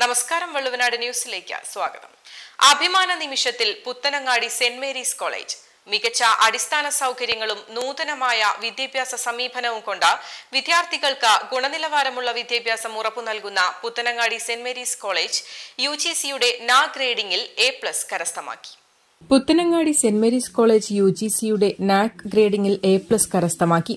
നമസ്കാരം വള്ളുവനാട് ന്യൂസിലേക്ക് സ്വാഗതം. അഭിമാന നിമിഷത്തിൽ പുത്തനങ്ങാടി സെന്റ് മേരീസ് കോളേജ്. മികച്ച അടിസ്ഥാന സൗകര്യങ്ങളും നൂതനമായ വിദ്യാഭ്യാസ സമീപനവും കൊണ്ട് വിദ്യാർത്ഥികൾക്ക് ഗുണനിലവാരമുള്ള വിദ്യാഭ്യാസം ഉറപ്പു നൽകുന്ന Puthanangadi Saint Mary's College U G സിയുടെ നാ ഗ്രേഡിംഗിൽ എ പ്ലസ് കരസ്ഥമാക്കി. Puthanangadi Saint Mary's College U G സിയുടെ നാക് ഗ്രേഡിംഗിൽ എ പ്ലസ് കരസ്ഥമാക്കി.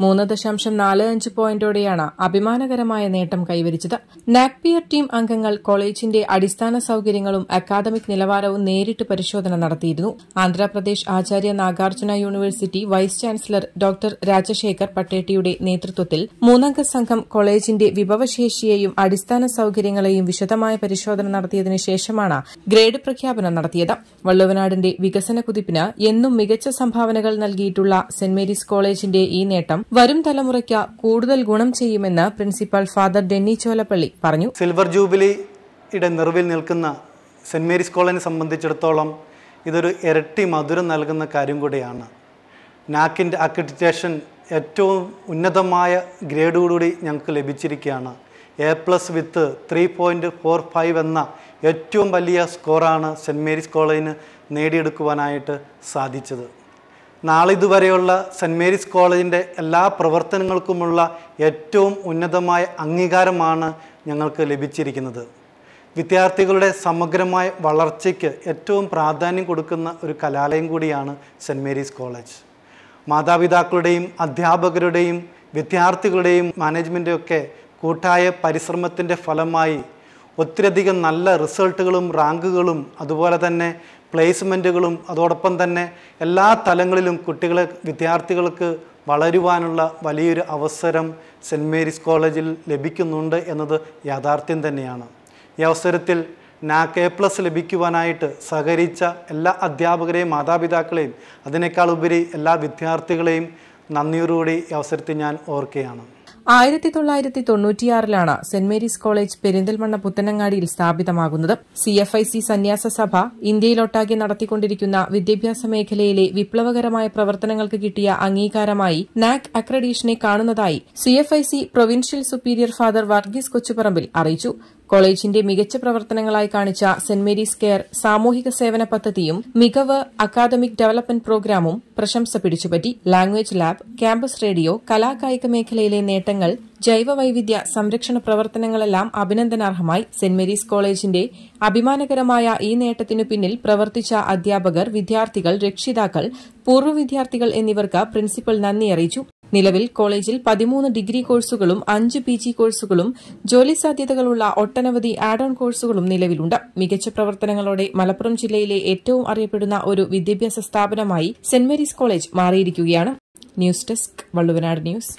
മൂന്ന് ദശാംശം നാല് അഞ്ച് പോയിന്റോടെയാണ് അഭിമാനകരമായ നേട്ടം കൈവരിച്ചത്. നാക്പിയർ ടീം അംഗങ്ങൾ കോളേജിന്റെ അടിസ്ഥാന സൌകര്യങ്ങളും അക്കാദമിക് നിലവാരവും നേരിട്ട് പരിശോധന നടത്തിയിരുന്നു. Andhra Pradesh Acharya Nagarjuna university vice chancellor doctor Rajasekhar പട്ടേട്ടിയുടെ നേതൃത്വത്തിൽ മൂന്നംഗ സംഘം കോളേജിന്റെ വിഭവശേഷിയെയും അടിസ്ഥാന സൌകര്യങ്ങളെയും വിശദമായ പരിശോധന നടത്തിയതിനു ശേഷമാണ് ഗ്രേഡ് പ്രഖ്യാപനം നടത്തിയത്. വള്ളുവനാടിന്റെ വികസന കുതിപ്പിന് എന്നും മികച്ച സംഭാവനകൾ നൽകിയിട്ടുള്ള സെന്റ് മേരീസ് കോളേജിന്റെ ഈ നേട്ടം വരും തലമുറയ്ക്ക് കൂടുതൽ ഗുണം ചെയ്യുമെന്ന് പ്രിൻസിപ്പൽ ഫാദർ ഡെന്നി ചോലപ്പള്ളി പറഞ്ഞു. സിൽവർ ജൂബിലിയുടെ നിറവിൽ നിൽക്കുന്ന സെന്റ് മേരീസ് കോളേജിനെ സംബന്ധിച്ചിടത്തോളം ഇതൊരു ഇരട്ടി മധുരം നൽകുന്ന കാര്യം കൂടിയാണ്. നാക്കിന്റെ അക്രഡിറ്റേഷൻ ഏറ്റവും ഉന്നതമായ ഗ്രേഡോടുകൂടി ഞങ്ങൾക്ക് ലഭിച്ചിരിക്കുകയാണ്. A plus with three point four five എന്ന ഏറ്റവും വലിയ സ്കോറാണ് സെന്റ് മേരീസ് കോളേജിന് നേടിയെടുക്കുവാനായിട്ട് സാധിച്ചത്. നാളിതുവരെയുള്ള സെന്റ് മേരീസ് കോളേജിന്റെ എല്ലാ പ്രവർത്തനങ്ങൾക്കുമുള്ള ഏറ്റവും ഉന്നതമായ അംഗീകാരമാണ് ഞങ്ങൾക്ക് ലഭിച്ചിരിക്കുന്നത്. വിദ്യാർത്ഥികളുടെ സമഗ്രമായ വളർച്ചയ്ക്ക് ഏറ്റവും പ്രാധാന്യം കൊടുക്കുന്ന ഒരു കലാലയം കൂടിയാണ് സെന്റ് മേരീസ് കോളേജ്. മാതാപിതാക്കളുടെയും അധ്യാപകരുടെയും വിദ്യാർത്ഥികളുടെയും മാനേജ്മെന്റെയൊക്കെ കൂട്ടായ പരിശ്രമത്തിന്റെ ഫലമായി ഒത്തിരിയധികം നല്ല റിസൾട്ടുകളും റാങ്കുകളും അതുപോലെ തന്നെ പ്ലേസ്മെന്റുകളും അതോടൊപ്പം തന്നെ എല്ലാ തലങ്ങളിലും കുട്ടികളെ വിദ്യാർത്ഥികൾക്ക് വളരുവാനുള്ള വലിയൊരു അവസരം സെന്റ് മേരീസ് കോളേജിൽ ലഭിക്കുന്നുണ്ട് എന്നത് യാഥാർത്ഥ്യം തന്നെയാണ്. ഈ അവസരത്തിൽ നാക്ക് എ പ്ലസ് ലഭിക്കുവാനായിട്ട് സഹകരിച്ച എല്ലാ അധ്യാപകരെയും മാതാപിതാക്കളെയും അതിനേക്കാൾ ഉപരി എല്ലാ വിദ്യാർത്ഥികളെയും നന്ദിയോടുകൂടി ഈ അവസരത്തിൽ ഞാൻ ഓർക്കുകയാണ്. ആയിരത്തി തൊള്ളായിരത്തി തൊണ്ണൂറ്റിയാറിലാണ് സെന്റ് മേരീസ് കോളേജ് പെരിന്തൽമണ്ണ പുത്തനങ്ങാടിയിൽ സ്ഥാപിതമാകുന്നത്. സി എഫ് ഐ സി സന്യാസ സഭ ഇന്ത്യയിലൊട്ടാകെ നടത്തിക്കൊണ്ടിരിക്കുന്ന വിദ്യാഭ്യാസ മേഖലയിലെ വിപ്ലവകരമായ പ്രവർത്തനങ്ങൾക്ക് കിട്ടിയ അംഗീകാരമായി നാക് അക്രഡീഷനെ കാണുന്നതായി C F I C provincial superior father Varghese Kochuparambil അറിയിച്ചു. കോളേജിന്റെ മികച്ച പ്രവർത്തനങ്ങളായി കാണിച്ച സെന്റ് മേരീസ് കെയർ സാമൂഹിക സേവന പദ്ധതിയും മികവ് അക്കാദമിക് ഡെവലപ്മെന്റ് പ്രോഗ്രാമും പ്രശംസ പിടിച്ചുപറ്റി. ലാംഗ്വേജ് ലാബ് ക്യാമ്പസ് റേഡിയോ കലാകായിക മേഖലയിലെ നേട്ടങ്ങൾ ജൈവ വൈവിധ്യ സംരക്ഷണ പ്രവർത്തനങ്ങളെല്ലാം അഭിനന്ദനാർഹമായി സെന്റ് മേരീസ് കോളേജിന്റെ അഭിമാനകരമായ ഈ നേട്ടത്തിനു പിന്നിൽ പ്രവർത്തിച്ച അധ്യാപകർ വിദ്യാർത്ഥികൾ രക്ഷിതാക്കൾ പൂർവ വിദ്യാർത്ഥികൾ എന്നിവർക്ക് പ്രിൻസിപ്പൽ നന്ദി അറിയിച്ചു. നിലവിൽ കോളേജിൽ പതിമൂന്ന് ഡിഗ്രി കോഴ്സുകളും അഞ്ച് പി ജി കോഴ്സുകളും ജോലി സാധ്യതകളുള്ള ഒട്ടനവധി ആഡ് ഓൺ കോഴ്സുകളും നിലവിലുണ്ട്. മികച്ച പ്രവർത്തനങ്ങളോടെ മലപ്പുറം ജില്ലയിലെ ഏറ്റവും അറിയപ്പെടുന്ന ഒരു വിദ്യാഭ്യാസ സ്ഥാപനമായി സെന്റ് മേരീസ് കോളേജ് മാറിയിരിക്കുകയാണ്. News desk Valluvanad news.